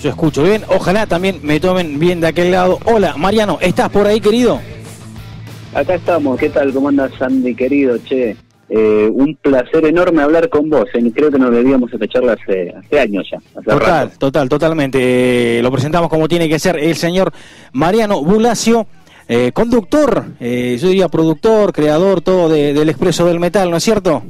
yo escucho bien. Ojalá también me tomen bien de aquel lado. Hola, Mariano, ¿estás por ahí, querido? Acá estamos, ¿qué tal? ¿Cómo andas, Sandy, querido? Che, eh, un placer enorme hablar con vos. ¿eh? Creo que nos debíamos esta charla hace, hace años ya. total, total, totalmente. Eh, lo presentamos como tiene que ser el señor Mariano Bulacio. Eh, conductor, yo diría productor, creador, todo del Expreso del Metal, ¿no es cierto?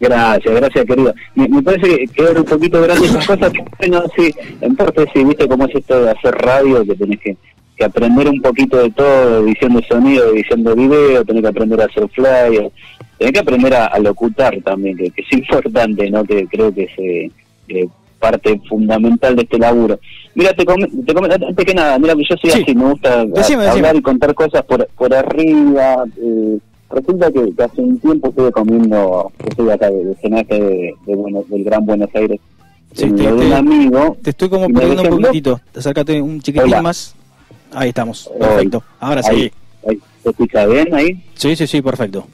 Gracias, gracias querido. Me, parece que era un poquito grande esas cosas, bueno, sí, en parte sí, viste cómo es esto de hacer radio, que tenés que, aprender un poquito de todo, edición de sonido, edición de video, tenés que aprender a hacer flyers, tenés que aprender a, locutar también, que, es importante, ¿no? Que creo que es eh, parte fundamental de este laburo. Mira, te, te comento, antes que nada, mira, yo soy así, me gusta hablar y contar cosas por, por arriba, eh, Resulta que, hace un tiempo estuve comiendo, estoy acá de, cenaje de, del Gran Buenos Aires, sí, te, un amigo. Te estoy como perdiendo un poquitito, acércate un chiquitín más. Ahí estamos, perfecto. Ahora sí. ¿Se escucha bien ahí? Sí, sí, sí, perfecto.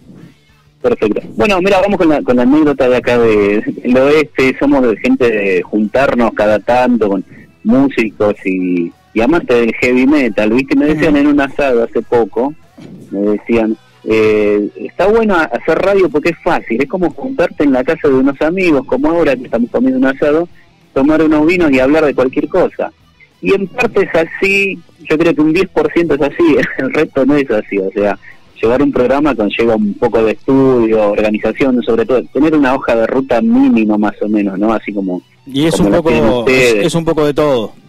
Perfecto. Bueno, mira, vamos con la, con la anécdota de acá de, del oeste. Somos de gente de juntarnos cada tanto con músicos y, y amantes del heavy metal. ¿Viste? Me decían en un asado hace poco, me decían, eh, está bueno hacer radio porque es fácil, es como juntarte en la casa de unos amigos, como ahora que estamos comiendo un asado, tomar unos vinos y hablar de cualquier cosa. Y en parte es así, yo creo que un 10% es así, el resto no es así, o sea, llevar un programa conlleva un poco de estudio, organización, sobre todo, tener una hoja de ruta mínimo más o menos, ¿no? Así como... Y es, un poco, es un poco de todo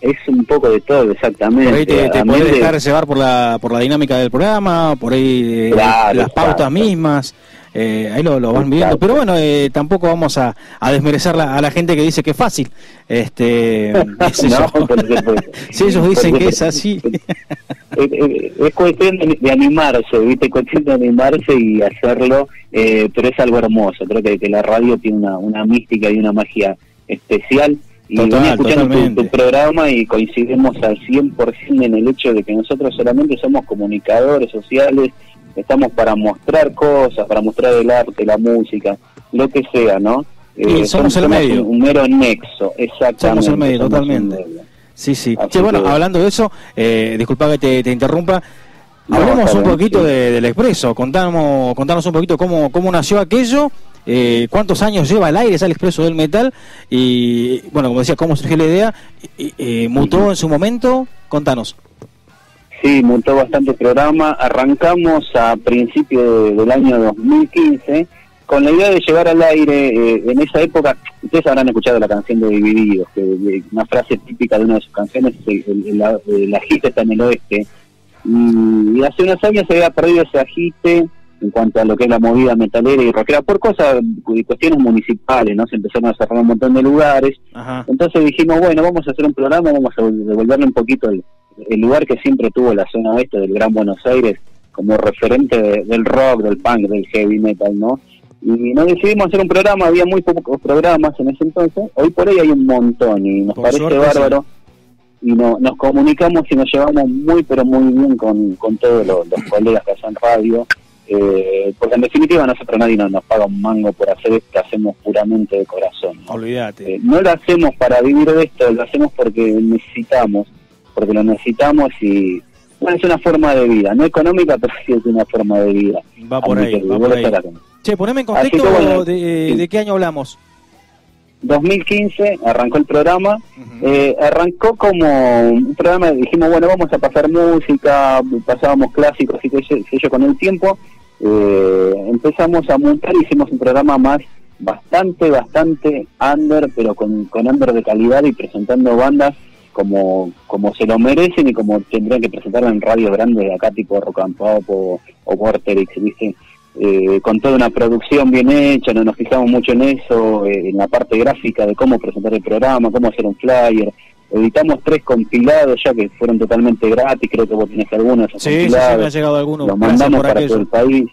es un poco de todo, exactamente. Por ahí te, te podés dejar llevar por la, por la dinámica del programa, por ahí eh, las pautas mismas. Eh, ahí lo, van viendo, pero bueno, eh, tampoco vamos a, a desmerecer a la gente que dice que es fácil. Este, si ellos dicen que es así. es cuestión de, animarse, ¿viste? Cuestión de animarse y hacerlo, pero es algo hermoso. Creo que, que la radio tiene una, una mística y una magia especial y Total, escuchando tu, programa y coincidimos al 100% en el hecho de que nosotros solamente somos comunicadores sociales, estamos para mostrar cosas, para mostrar el arte, la música, lo que sea, ¿no? Eh, somos, el medio. Un, mero nexo, exactamente. Somos el medio, totalmente. Sí, sí. bueno, hablando de eso, eh, disculpa que te, te interrumpa, Hablemos un poquito del Expreso, contamos, contanos un poquito cómo, cómo nació aquello, eh, cuántos años lleva al aire, sale Expreso del Metal y, bueno, como decía, cómo surgió la idea, eh, mutó en su momento, contanos. Sí, mutó bastante el programa, arrancamos a principios del año 2015 con la idea de llevar al aire, eh, en esa época, ustedes habrán escuchado la canción de Divididos, que una frase típica de una de sus canciones, el, la, la está en el oeste, y, hace unos años se había perdido ese agite en cuanto a lo que es la movida metalera y rockera por cosas y cuestiones municipales, ¿no? Se empezaron a cerrar un montón de lugares. Entonces dijimos, bueno, vamos a hacer un programa, vamos a devolverle un poquito el, lugar que siempre tuvo la zona oeste del Gran Buenos Aires como referente del rock, del punk, del heavy metal, ¿no? Y nos decidimos hacer un programa, había muy pocos programas en ese entonces, hoy por hoy hay un montón y nos parece bárbaro y no, nos comunicamos y nos llevamos muy, pero muy bien con, con todos los, colegas que hacen radio, eh, porque en definitiva nosotros nadie nos, nos paga un mango por hacer esto, hacemos puramente de corazón. Olvídate. Eh, no lo hacemos para vivir de esto, lo hacemos porque necesitamos, porque lo necesitamos y bueno, es una forma de vida, no económica, pero sí es una forma de vida. Va por ahí, va por ahí. Che, poneme en contexto de, de qué año hablamos. 2015 arrancó el programa, eh, arrancó como un programa, dijimos, bueno, vamos a pasar música, pasábamos clásicos y qué sé yo con el tiempo, eh, empezamos a montar, hicimos un programa más bastante, bastante under, pero con, con under de calidad y presentando bandas como, como se lo merecen y como tendrían que presentar en radios grandes acá tipo Rock and Pop o, o Vorterix, ¿viste? Eh, con toda una producción bien hecha, no nos fijamos mucho en eso, eh, en la parte gráfica de cómo presentar el programa, cómo hacer un flyer. Editamos tres compilados ya que fueron totalmente gratis, creo que vos tenés algunos. Sí, sí, me ha llegado alguno. Los mandamos para todo el país.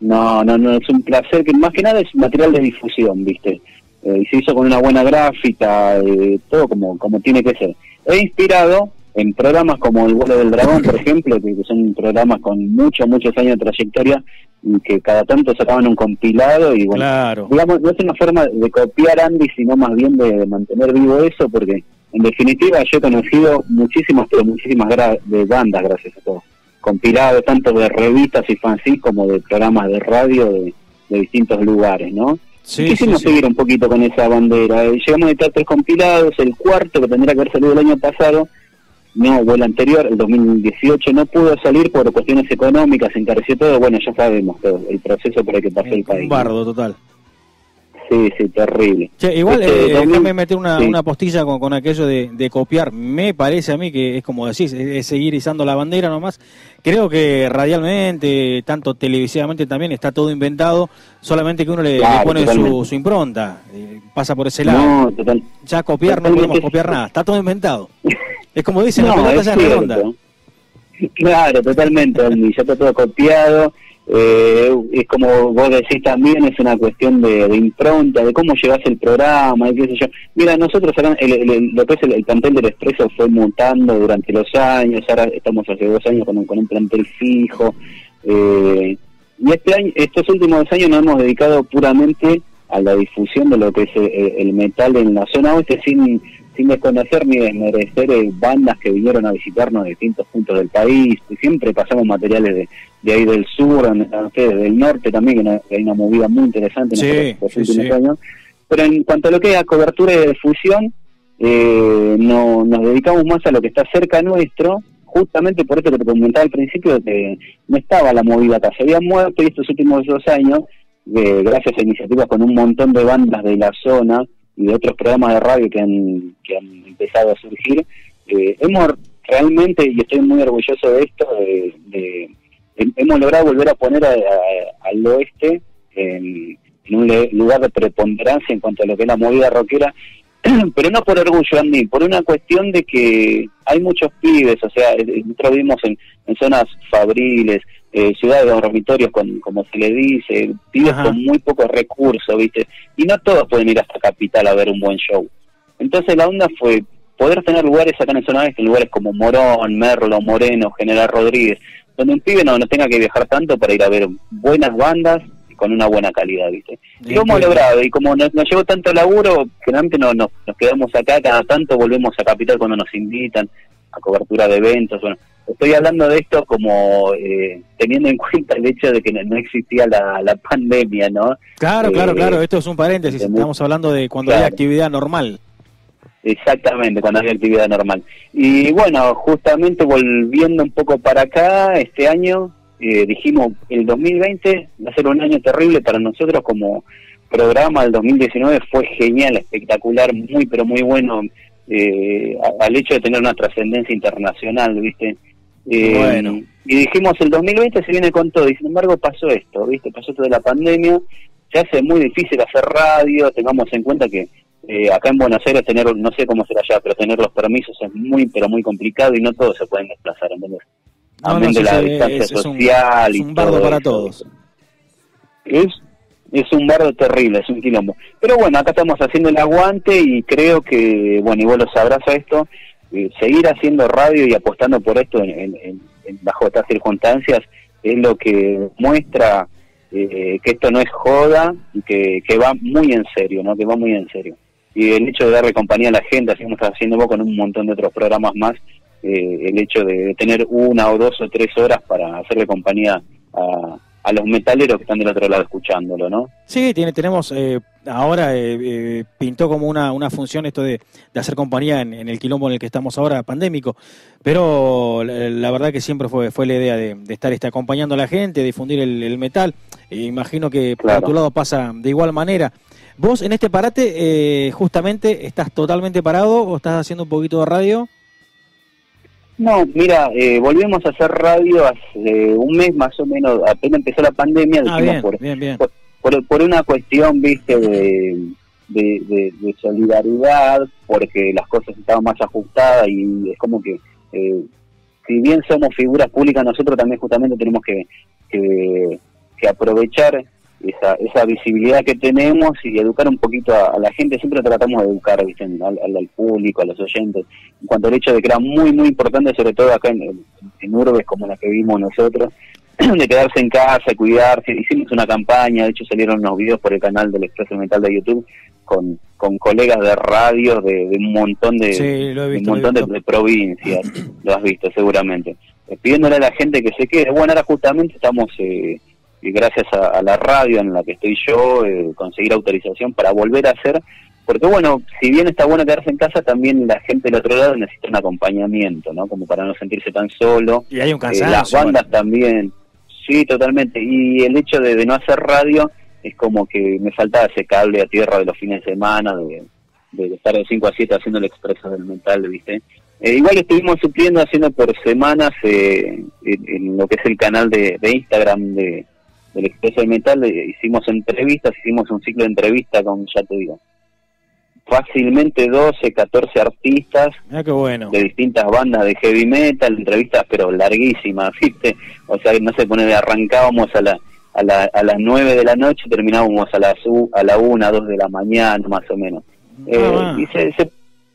No, no, no, es un placer que más que nada es material de difusión, ¿viste? Eh, y se hizo con una buena gráfica, todo como, como tiene que ser. He inspirado en programas como El vuelo del dragón, por ejemplo, que son programas con muchos, muchos años de trayectoria y que cada tanto sacaban un compilado y bueno, digamos, no es una forma de copiar Andy, sino más bien de, mantener vivo eso, porque en definitiva yo he conocido muchísimas, pero muchísimas de bandas gracias a todo, compilados tanto de revistas y fanzines como de programas de radio de, distintos lugares, ¿no? Sí, Quisimos seguir un poquito con esa bandera. Eh, llegamos a estar tres compilados, el cuarto que tendría que haber salido el año pasado, no, o el anterior, el 2018, no pudo salir por cuestiones económicas, se encareció todo, bueno, ya sabemos todo, el proceso por el que pasó el, país. Un bardo total. Sí, sí, terrible. igual, este, eh, déjame meter una, una postilla con, con aquello de, copiar. Me parece a mí que es como decís, es, seguir izando la bandera nomás. Creo que radialmente, tanto televisivamente también, está todo inventado, solamente que uno le, pone su, su, impronta. Eh, pasa por ese lado. ya copiar no podemos copiar nada, está todo inventado. Es como dicen, la pelota ya redonda. Claro, totalmente, ya está todo copiado eh, es como vos decís también, es una cuestión de, impronta, de cómo llevas el programa, y qué sé yo. Mira, nosotros acá, el, lo que es el, plantel del Expreso fue mutando durante los años, ahora estamos hace dos años con, con un plantel fijo, eh, y este año, estos últimos dos años nos hemos dedicado puramente a la difusión de lo que es el metal en la zona oeste sin sin desconocer ni desmerecer eh, bandas que vinieron a visitarnos de distintos puntos del país. Siempre pasamos materiales de, ahí del sur, del norte también, que hay una movida muy interesante en los últimos años. Pero en cuanto a lo que es a cobertura y difusión, eh, no, nos dedicamos más a lo que está cerca nuestro, justamente por esto que te comentaba al principio, que no estaba la movida acá, se había muerto y estos últimos dos años, eh, gracias a iniciativas con un montón de bandas de la zona, de otros programas de radio que han, que han empezado a surgir, eh, hemos realmente, y estoy muy orgulloso de esto, de, hemos logrado volver a poner al oeste en, un lugar de preponderancia en cuanto a lo que es la movida rockera, pero no por orgullo, Andy, por una cuestión de que hay muchos pibes, o sea, nosotros vivimos en, en zonas fabriles, eh, ciudades dormitorios, con, como se le dice, pibes con muy pocos recursos, ¿viste? Y no todos pueden ir hasta Capital a ver un buen show. Entonces la onda fue poder tener lugares acá en zona este, lugares como Morón, Merlo, Moreno, General Rodríguez, donde un pibe no, no tenga que viajar tanto para ir a ver buenas bandas y con una buena calidad, ¿viste? Y lo hemos logrado, y como nos, llevó tanto laburo, generalmente no, nos quedamos acá, cada tanto volvemos a Capital cuando nos invitan a cobertura de eventos, bueno, estoy hablando de esto como eh, teniendo en cuenta el hecho de que no, existía la, pandemia, ¿no? Claro, claro, claro, eh, esto es un paréntesis, estamos hablando de cuando hay actividad normal. Exactamente, cuando había actividad normal. Y bueno, justamente volviendo un poco para acá, este año eh, dijimos, el 2020 va a ser un año terrible para nosotros como programa, el 2019 fue genial, espectacular, muy pero muy bueno, eh, al hecho de tener una trascendencia internacional, ¿viste? Eh, bueno. Y dijimos, el 2020 se viene con todo, y sin embargo pasó esto, ¿viste? Pasó esto de la pandemia, se hace muy difícil hacer radio, tengamos en cuenta que eh, acá en Buenos Aires tener, no sé cómo será allá, pero tener los permisos es muy, pero muy complicado y no todos se pueden desplazar, ¿entendés? No, de la distancia social es un, bardo para todos. Es, es un bardo terrible, es un quilombo. Pero bueno, acá estamos haciendo el aguante y creo que, bueno, y vos lo sabrás a esto, eh, seguir haciendo radio y apostando por esto en, bajo estas circunstancias es lo que muestra eh, que esto no es joda y que, que, va muy en serio, ¿no? Que va muy en serio. Y el hecho de darle compañía a la gente, así como estás haciendo vos con un montón de otros programas más, eh, el hecho de tener una o dos o tres horas para hacerle compañía a, a los metaleros que están del otro lado escuchándolo, ¿no? Sí, tiene, tenemos, eh, ahora eh, eh, pintó como una, una función esto de, hacer compañía en, el quilombo en el que estamos ahora, pandémico, pero la, verdad que siempre fue, fue la idea de, estar este, acompañando a la gente, difundir el, metal, e imagino que por tu lado pasa de igual manera. Vos en este parate, justamente, ¿estás totalmente parado o estás haciendo un poquito de radio? No, mira, eh, volvimos a hacer radio hace un mes más o menos, apenas empezó la pandemia, ah, por, Por, una cuestión, viste, de, de, solidaridad, porque las cosas estaban más ajustadas y es como que, eh, si bien somos figuras públicas, nosotros también justamente tenemos que, que, aprovechar esa, esa visibilidad que tenemos y educar un poquito a, la gente. Siempre tratamos de educar Al, al, público, a los oyentes, en cuanto al hecho de que era muy, muy importante, sobre todo acá en, en urbes como la que vimos nosotros, de quedarse en casa, cuidarse. Hicimos una campaña, de hecho salieron unos videos por el canal del Expreso Mental de YouTube con, con colegas de radio de, un montón de, un montón de, provincias, lo has visto seguramente, eh, pidiéndole a la gente que se quede. Bueno, ahora justamente estamos, eh, gracias a, la radio en la que estoy yo, eh, conseguir autorización para volver a hacer, porque bueno, si bien está bueno quedarse en casa, también la gente del otro lado necesita un acompañamiento, ¿no? Como para no sentirse tan solo. Y hay un cansancio. las bandas también Sí, totalmente. Y el hecho de, no hacer radio es como que me faltaba ese cable a tierra de los fines de semana, de, estar de 5 a 7 haciendo el expreso del mental, ¿viste? Eh, igual estuvimos supliendo haciendo por semanas eh, en, lo que es el canal de, Instagram de, del Expreso del Metal, hicimos entrevistas, hicimos un ciclo de entrevistas con, ya te digo, fácilmente 12, 14 artistas ah, bueno. de distintas bandas de heavy metal, entrevistas pero larguísimas, ¿viste? O sea, no se pone de arrancábamos a la a, la, a las 9 de la noche terminábamos a las a la 1, 2 de la mañana más o menos. Ah, eh, y se, se,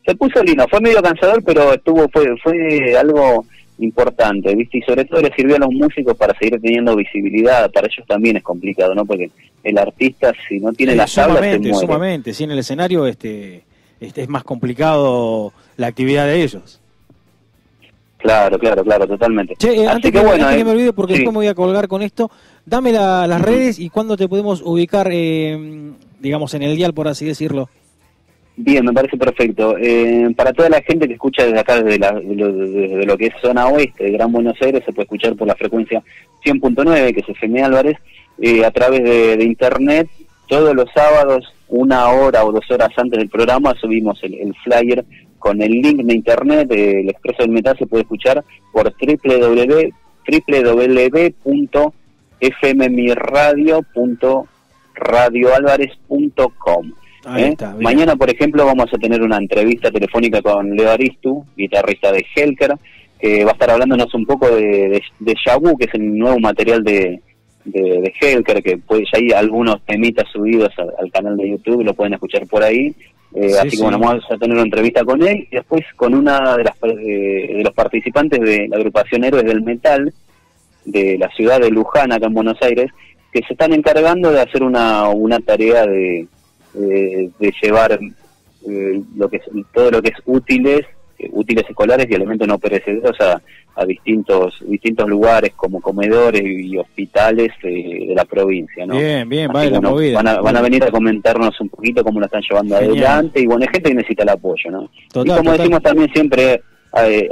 se, puso lindo, fue medio cansador, pero estuvo fue fue algo importante, ¿viste? Y sobre todo le sirvió a los músicos para seguir teniendo visibilidad, para ellos también es complicado, ¿no? Porque el artista si no tiene las tablas se muere. Sumamente, si en el escenario este, este es más complicado la actividad de ellos. Claro, claro, claro, totalmente. Che, antes, que, bueno, me olvide, porque después me voy a colgar con esto, dame las redes y cuándo te podemos ubicar, eh, digamos, en el dial, por así decirlo. Bien, me parece perfecto. Eh, para toda la gente que escucha desde acá, desde, lo, que es zona oeste de Gran Buenos Aires, se puede escuchar por la frecuencia 100.9, que es FM Álvarez, eh, a través de, internet. Todos los sábados, una hora o dos horas antes del programa, subimos el, flyer con el link de internet del Expreso del Metal. Se puede escuchar por www.fmmirradio.radioalvarez.com. ¿Eh? Mañana, por ejemplo, vamos a tener una entrevista telefónica con Leo Aristu, guitarrista de Helker, que va a estar hablándonos un poco de, de, Yabu, que es el nuevo material de, de, Helker, que pues hay algunos temitas subidos al, canal de YouTube, lo pueden escuchar por ahí. Eh, así que bueno, vamos a tener una entrevista con él y después con una de, las, eh, de los participantes de la agrupación Héroes del Metal de la ciudad de Luján, acá en Buenos Aires, que se están encargando de hacer una, una tarea de, eh, de llevar eh, lo que es, todo lo que es útiles, eh, útiles escolares y elementos no perecederos a, a distintos distintos lugares como comedores y hospitales de la provincia. ¿no? Bien, bien, van, a, van a venir a comentarnos un poquito cómo lo están llevando adelante y bueno, hay gente que necesita el apoyo. ¿no? y como decimos también siempre,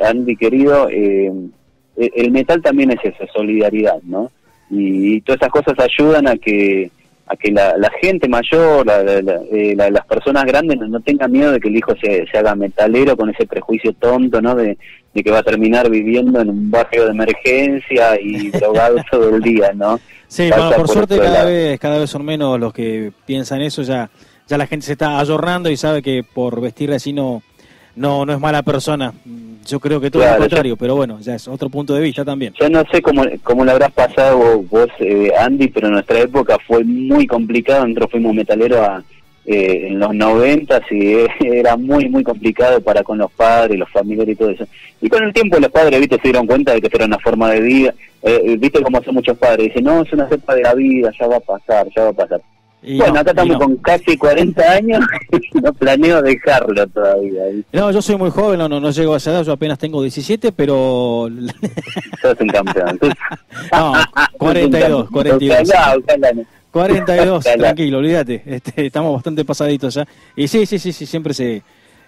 Andy querido, el metal también es esa solidaridad, ¿no? y todas esas cosas ayudan a que a que la, gente mayor, eh, las personas grandes no, tengan miedo de que el hijo se, haga metalero con ese prejuicio tonto, ¿no? De, que va a terminar viviendo en un barrio de emergencia y drogado todo el día, ¿no? Sí, por, suerte cada vez, cada vez son menos los que piensan eso, ya, ya la gente se está ayornando y sabe que por vestir así no, no, no es mala persona. Yo creo que todo lo contrario, pero bueno, ya es otro punto de vista también. Yo no sé cómo, cómo lo habrás pasado vos, eh, Andy, pero en nuestra época fue muy complicado. Nosotros fuimos metaleros a, eh, en los noventas y era muy, muy complicado para con los padres, los familiares y todo eso. Y con el tiempo los padres, viste, se dieron cuenta de que era una forma de vida. Eh, viste cómo son muchos padres, dicen, no, es una cepa de la vida, ya va a pasar, ya va a pasar bueno, acá estamos con casi 40 años y no planeo dejarlo todavía. No, yo soy muy joven, no, no, no llego a esa edad, yo apenas tengo 17, pero... Sos un campeón. no, 42, 42. 42, tranquilo, olvídate, este, estamos bastante pasaditos ya. Y sí, sí, sí, sí, siempre se,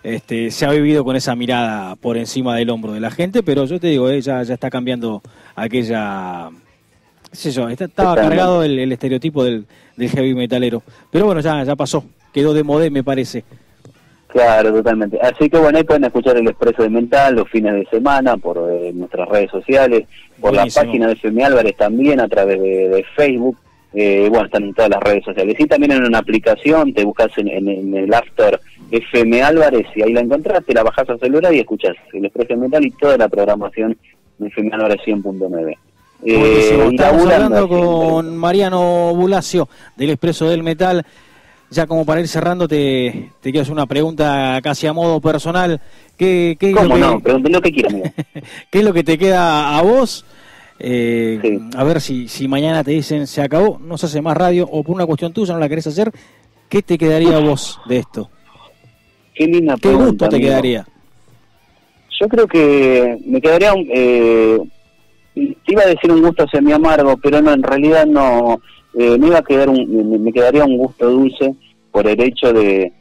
este, se ha vivido con esa mirada por encima del hombro de la gente, pero yo te digo, eh, ya, ya está cambiando aquella sé yo, estaba cargado el, estereotipo del, heavy metalero. Pero bueno, ya, ya pasó, quedó de modé, me parece. Claro, totalmente. Así que bueno, ahí pueden escuchar el Expreso de Mental los fines de semana por eh, nuestras redes sociales, por la página de FM Álvarez también a través de, Facebook. Eh, bueno, están en todas las redes sociales. Y también en una aplicación, te buscas en, el After FM Álvarez y ahí la encontrás, te la bajás al celular y escuchas el Expreso de Mental y toda la programación de FM Álvarez 100.9. Eh, Estamos hablando con Mariano Bulacio del Expreso del Metal. Ya como para ir cerrando, te, te quiero hacer una pregunta casi a modo personal. ¿Qué, qué ¿Cómo no? lo que quieras. ¿Qué es lo que te queda a vos? Eh, A ver si, si mañana te dicen se acabó, no se hace más radio o por una cuestión tuya no la querés hacer, ¿qué te quedaría a vos de esto? Qué linda ¿Qué gusto te quedaría? Yo creo que me quedaría un, eh, iba a decir un gusto semi amargo, pero no, en realidad no, eh, me iba a quedar un, me quedaría un gusto dulce por el hecho de,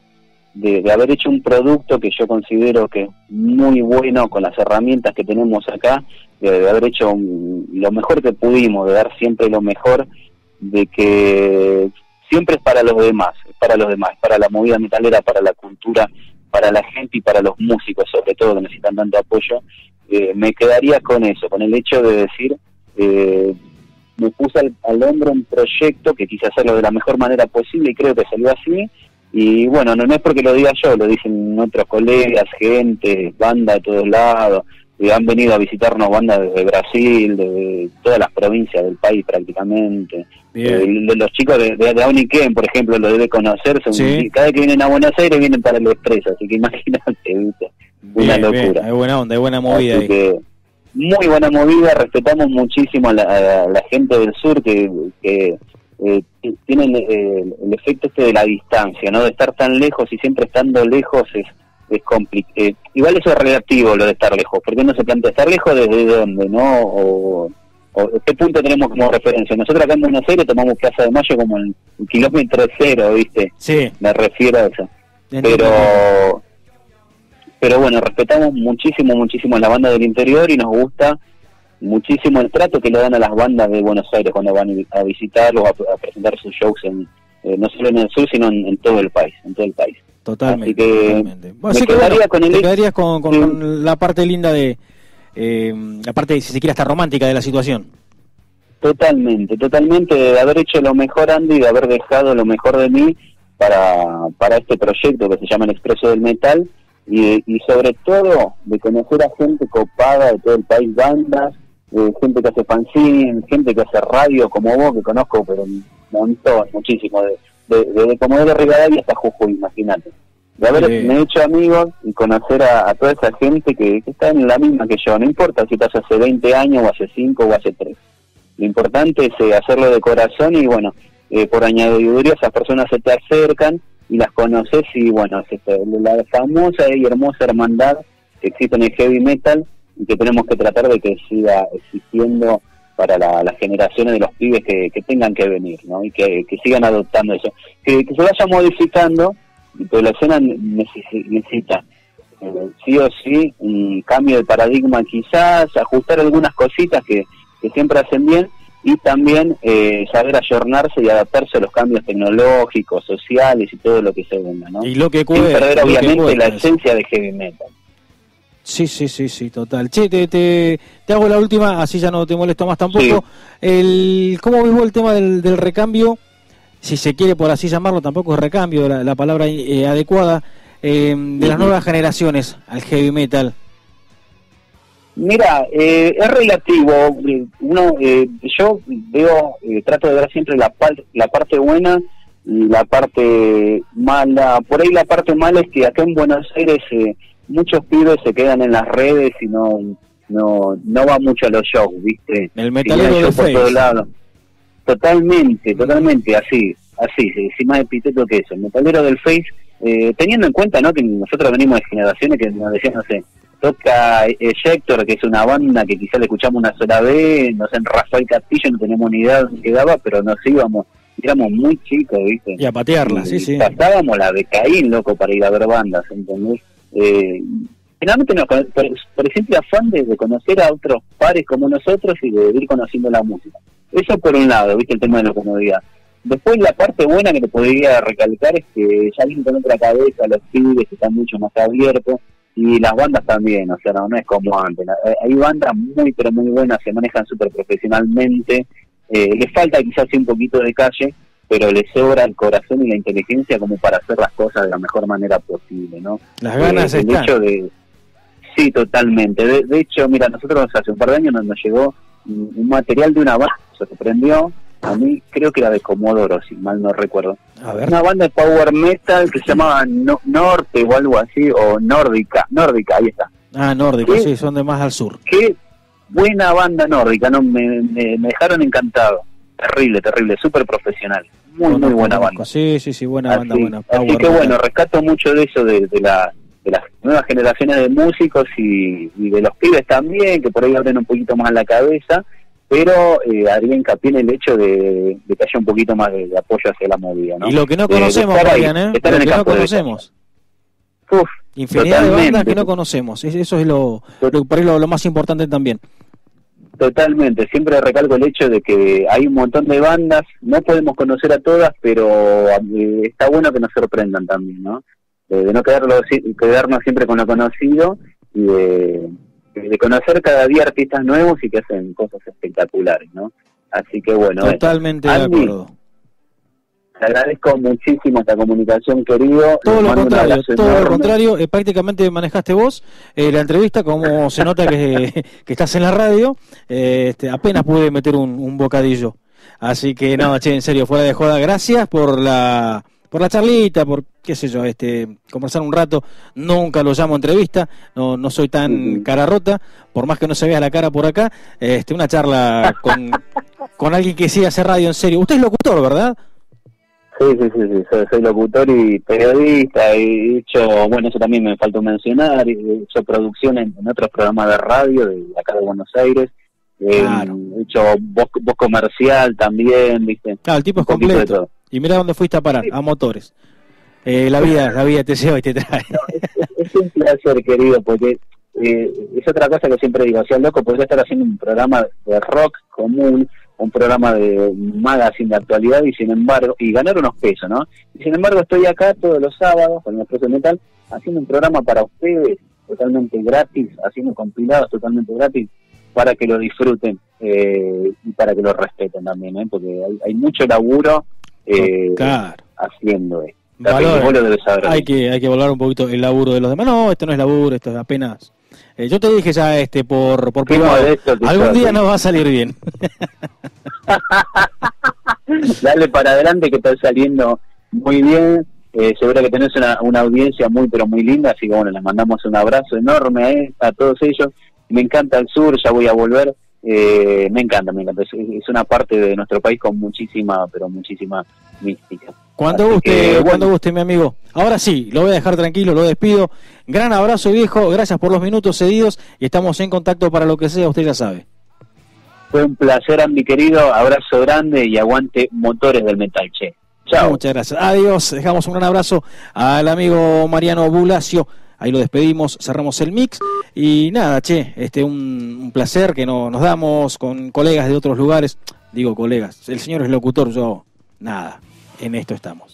de, haber hecho un producto que yo considero que es muy bueno con las herramientas que tenemos acá, de, haber hecho lo mejor que pudimos, de dar siempre lo mejor, de que siempre es para los demás, es para los demás, para la movida metalera, para la cultura, para la gente y para los músicos sobre todo que necesitan tanto apoyo, eh, me quedaría con eso, con el hecho de decir, eh, me puse al, hombro un proyecto que quise hacerlo de la mejor manera posible y creo que salió así. Y bueno, no, es porque lo diga yo, lo dicen otros colegas, gente, banda de todos lados, que han venido a visitarnos bandas de Brasil, de, todas las provincias del país prácticamente. Eh, los chicos de, de, de por ejemplo, lo debe conocer. Son, Cada vez que vienen a Buenos Aires vienen para el Expreso, así que imagínate, una locura. Hay buena onda, hay buena movida. muy buena movida, respetamos muchísimo a la, gente del sur que, que eh, tienen eh, el efecto este de la distancia, ¿no? De estar tan lejos y siempre estando lejos es es complicado. Eh, igual eso es relativo lo de estar lejos, porque no se plantea estar lejos desde dónde, ¿no? O, qué punto tenemos como referencia. Nosotros acá en Buenos Aires tomamos Plaza de Mayo como el, kilómetro cero, ¿viste? Sí. Me refiero a eso. Pero, pero bueno, respetamos muchísimo, muchísimo a la banda del interior y nos gusta muchísimo el trato que le dan a las bandas de Buenos Aires cuando van a visitarlos, a, presentar sus shows en, eh, no solo en el sur, sino en, todo el país, en todo el país. Totalmente. Así que, con te quedarías con, la parte linda de, eh, la parte, si se quiere, hasta romántica de la situación. Totalmente, totalmente, de haber hecho lo mejor, Andy, de haber dejado lo mejor de mí para, para este proyecto que se llama El Expreso del Metal y, y sobre todo de conocer a gente copada de todo el país, bandas, eh, gente que hace fanzine, gente que hace radio como vos, que conozco, pero un montón, muchísimo, de, de, de Comodoro Rivadavia hasta Jujuy, imagínate. De haberme hecho amigos y conocer a, toda esa gente que, está en la misma que yo, no importa si estás hace 20 años o hace 5 o hace 3. Lo importante es eh, hacerlo de corazón y bueno, eh, por añadiduría esas personas se te acercan y las conoces y bueno, es la famosa y hermosa hermandad que existe en el heavy metal y que tenemos que tratar de que siga existiendo para las generaciones de los pibes que, tengan que venir, ¿no? Y que, sigan adoptando eso. Que, se vaya modificando, pero la escena necesita eh, sí o sí un cambio de paradigma quizás, ajustar algunas cositas que, siempre hacen bien y también eh, saber ayornarse y adaptarse a los cambios tecnológicos, sociales y todo lo que se venga, ¿no? Y lo que Sin perder obviamente la esencia de heavy metal. Sí, sí, sí, sí, total. Che, te, te, hago la última, así ya no te molesto más tampoco. El, ¿Cómo ves el tema del, recambio? Si se quiere por así llamarlo, tampoco es recambio la, palabra eh, adecuada, eh, de las nuevas generaciones al heavy metal. Mira, eh, es relativo. Uno, yo veo, trato de ver siempre la, la parte buena y la parte mala. Por ahí la parte mala es que acá en Buenos Aires muchos pibes se quedan en las redes y no no no va mucho a los shows, ¿viste? El metalero del Face. Totalmente, totalmente así, así, sí, más epíteto que eso. El metalero del Face, eh, teniendo en cuenta ¿no? que nosotros venimos de generaciones que nos decían, no sé, toca Ejector, que es una banda que quizás le escuchamos una sola vez, no sé, en Rafael Castillo no teníamos ni idea de dónde quedaba, pero nos íbamos, éramos muy chicos, ¿viste? Y a patearla, sí, sí. Pasábamos la de Caín, loco, para ir a ver bandas, ¿entendés? Eh, generalmente no, por, por, ejemplo, afán de, conocer a otros pares como nosotros y de ir conociendo la música. Eso por un lado, viste el tema de la comodidad. Después la parte buena que te podría recalcar es que ya vienen con otra cabeza, los pibes están mucho más abiertos y las bandas también, o sea, no, no es como antes. Eh, hay bandas muy, pero muy buenas, se manejan súper profesionalmente. Eh, les falta quizás un poquito de calle, pero le sobra el corazón y la inteligencia como para hacer las cosas de la mejor manera posible, ¿no? Las ganas eh, están. de, sí, totalmente. De, hecho, mira, nosotros hace un par de años nos, llegó un material de una banda, se prendió, a mí creo que era de Comodoro, si mal no recuerdo. Una banda de power metal que se llamaba Norte o algo así, o Nórdica, Nórdica, ahí está. Ah, Nórdica, sí, son de más al sur. Qué buena banda nórdica, no me, me, dejaron encantado. Terrible, terrible, súper profesional. Muy, muy buena banda. Sí, sí, sí, buena banda, buena. así que bueno, rescato mucho de eso, de, de la de las nuevas generaciones de músicos y, de los pibes también, que por ahí abren un poquito más la cabeza, pero eh, haría hincapié en el hecho de, que haya un poquito más de, apoyo hacia la movida. ¿no? Y lo que no conocemos, ¿eh? Lo que no conocemos. Uf, Infinidad de bandas que no conocemos. Eso es lo, lo, lo más importante también. Totalmente, siempre recalco el hecho de que hay un montón de bandas, no podemos conocer a todas, pero eh, está bueno que nos sorprendan también, ¿no? De no quedarlo, quedarnos siempre con lo conocido y de, conocer cada día artistas nuevos y que hacen cosas espectaculares, ¿no? Así que bueno. Totalmente de acuerdo. Te agradezco muchísimo esta comunicación, querido. Todo lo contrario, todo lo contrario, eh, prácticamente manejaste vos eh, la entrevista, como se nota que, que estás en la radio, eh, este, apenas pude meter un, un bocadillo. Así que no, che, en serio, fuera de joda, gracias por la por la charlita, por qué sé yo, este, conversar un rato, nunca lo llamo entrevista, no, no soy tan cara rota, por más que no se vea la cara por acá, este, una charla con, con alguien que sigue hacer radio en serio. Usted es locutor, ¿verdad? Sí, sí, sí, sí. Soy, locutor y periodista, he hecho, bueno, eso también me faltó mencionar, he hecho producción en, otros programas de radio de acá de Buenos Aires, he hecho voz, voz comercial también, ¿viste? Claro, el tipo es completo. Y mira dónde fuiste a parar, a motores. Eh, la vida, la vida te lleva y te trae. es, un placer, querido, porque eh, es otra cosa que siempre digo, sea loco, podría estar haciendo un programa de rock común, un programa de magazine de actualidad y sin embargo, y ganar unos pesos, ¿no? Y sin embargo estoy acá todos los sábados con el precio metal haciendo un programa para ustedes totalmente gratis, haciendo compilados totalmente gratis para que lo disfruten eh, y para que lo respeten también, ¿eh? porque hay, hay mucho laburo eh, haciendo esto. Hay que hay que valorar un poquito el laburo de los demás. No, esto no es laburo, esto es apenas. Eh, yo te dije ya este por por privado. Algún día nos va a salir bien. Dale para adelante que está saliendo muy bien. Eh, seguro que tenés una, una audiencia muy pero muy linda, así que bueno, les mandamos un abrazo enorme a todos ellos. Me encanta el sur, ya voy a volver eh, me encanta, me encanta. Es, una parte de nuestro país con muchísima, pero muchísima mística. Cuando guste, cuando guste, mi amigo. Ahora sí, lo voy a dejar tranquilo, lo despido. Gran abrazo, viejo. Gracias por los minutos cedidos y estamos en contacto para lo que sea, usted ya sabe. Fue un placer, mi querido. Abrazo grande y aguante motores del metal, che. Chao. Muchas gracias. Adiós. Dejamos un gran abrazo al amigo Mariano Bulacio ahí lo despedimos, cerramos el mix y nada, che, este un, placer que nos damos con colegas de otros lugares, digo colegas, el señor es locutor, yo nada, en esto estamos.